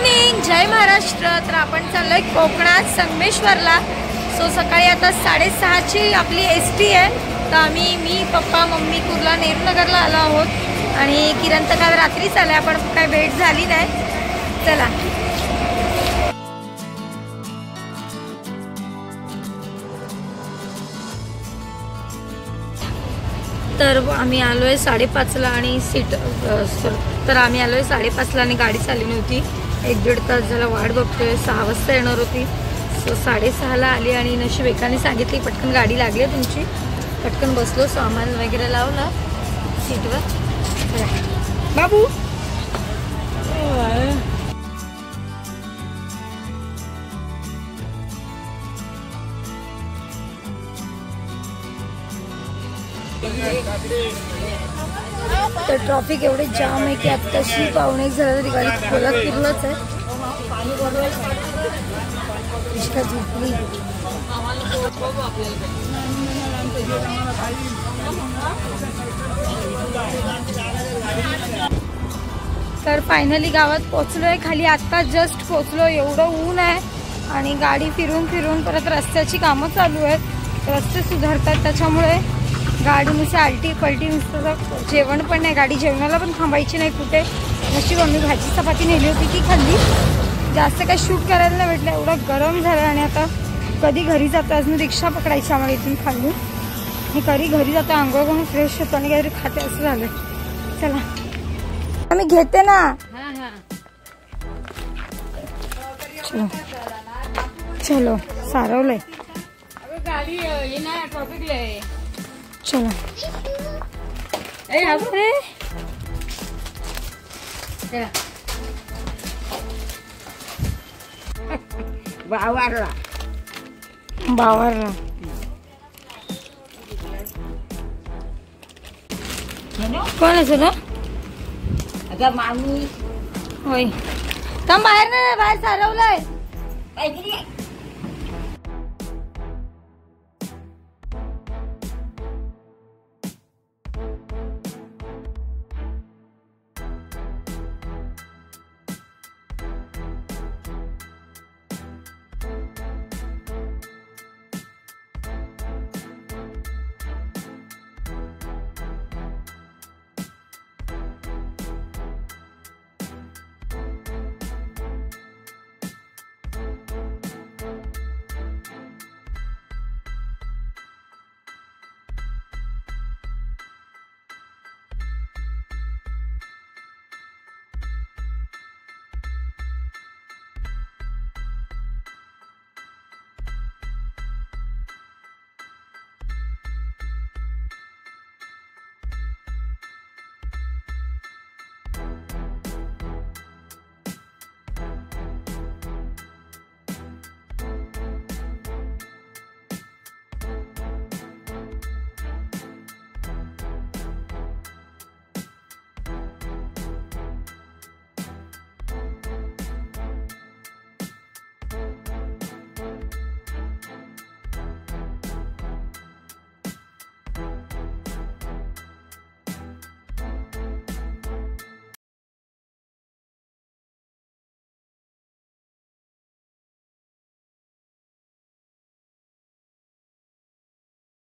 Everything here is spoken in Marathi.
मॉर्निंग जय महाराष्ट्र. तर आपण चाललोय कोकणात संगमेश्वरला. सो सकाळी आता साडेसहाची आपली एस टी आहे. तर आम्ही मी पप्पा मम्मी कुर्ला नेहरूनगरला आलो आहोत. आणि किरण तर काल रात्रीच आला आहे पण काय भेट झाली नाही. चला. तर आम्ही आलो आहे साडेपाचला आणि सीट सर- तर आम्ही आलो आहे साडेपाचला आणि गाडी चालली नव्हती. एक दीड तास झाला वाट बघतोय. सहा वाजता येणार होती. सो साडेसहाला आली आणि नशीब एकाने सांगितली पटकन गाडी लागली आहे तुमची. पटकन बसलो सामान वगैरे लावला. सीटवर चला. बाबू. तर ट्रॉफिक एवढे जाम आहे की आत्ताशी पाहुणे झालं तरी गाडी कोल्हापूरलाच आहे. झोपली. तर फायनली गावात पोचलोय खाली आत्ता जस्ट पोचलो एवढं ऊन आहे आणि गाडी फिरून फिरून परत रस्त्याची कामं चालू आहेत. रस्ते सुधारतात त्याच्यामुळे गाडी नुसती आलटी पलटी नुसतं जेवण पण नाही. गाडी जेवणाला पण थांबायची नाही कुठे. नशीब आम्ही भाजी चपाती नेली होती ती खाल्ली. जास्त काही शूट करायला नाही भेटलं. एवढं गरम झालं आणि आता कधी घरी जातो अजून रिक्षा पकडायची आम्हाला इथून खाल्ली आणि कधी घरी जातो आंघोळ करून फ्रेश होतो आणि काहीतरी खाते असं झालं. चला. आम्ही घेते ना. चलो. चलो. सारवलंय. गाडी Trời. Đây là thế. Đây là Bawarla Bawarla ¿Cuál es eso? Acá mami Uy Están bajando de balsa, Raúl Ay, qué